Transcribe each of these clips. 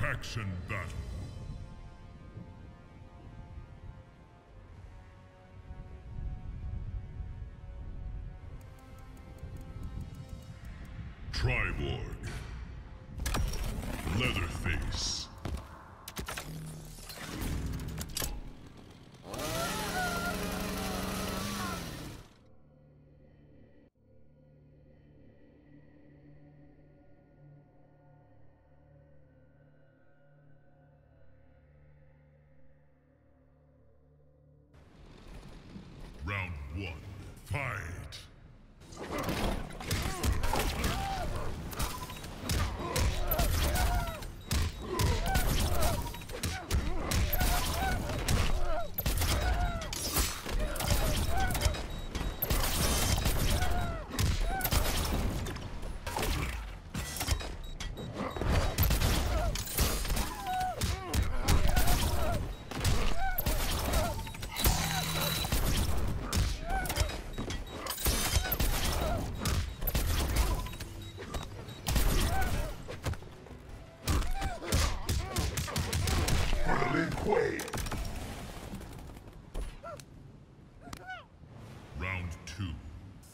Faction battle. One. Fight.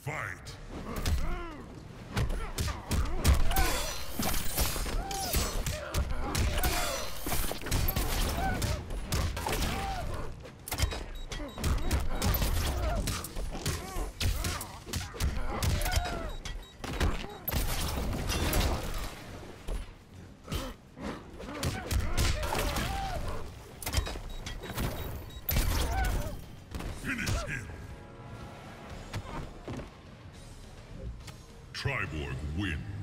Fight. Triborg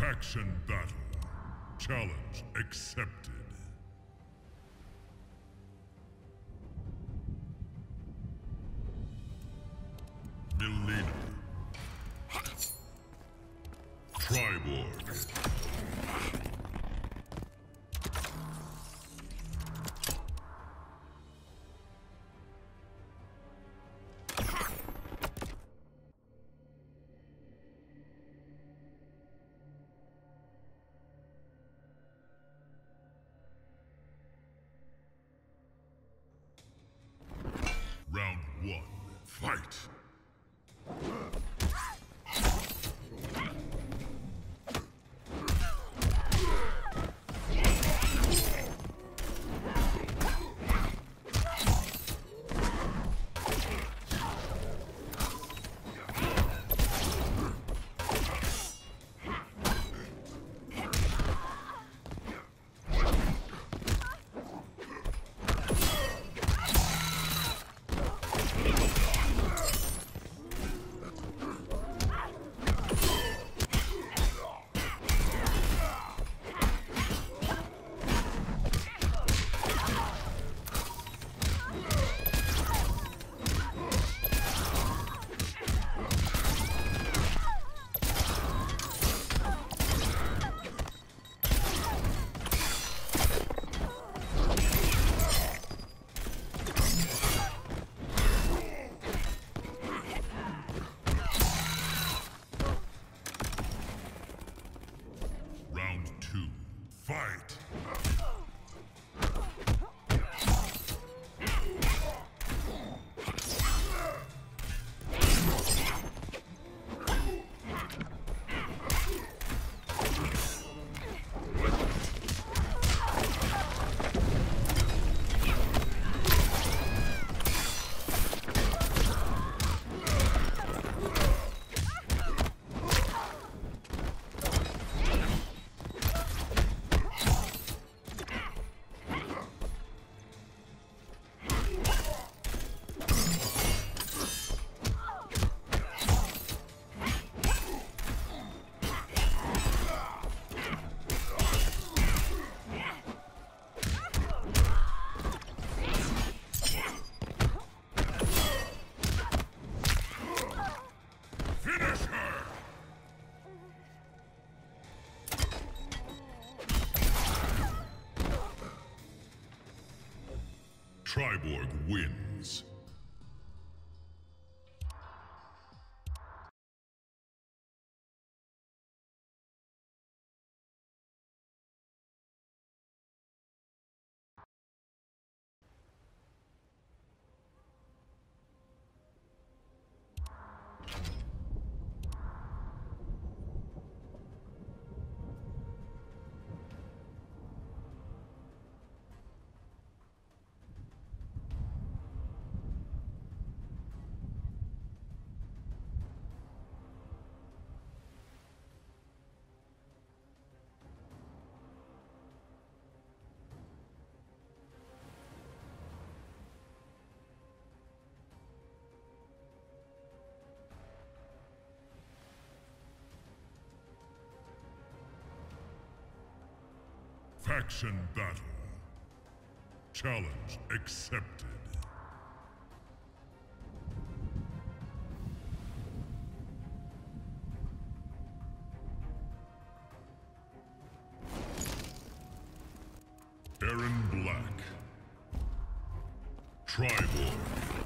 Faction battle. Challenge accepted. Mileena. Triborg. One. Fight. Triborg wins. Faction battle. Challenge accepted. Erron Black. Triborg.